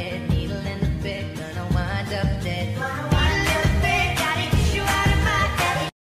Yeah.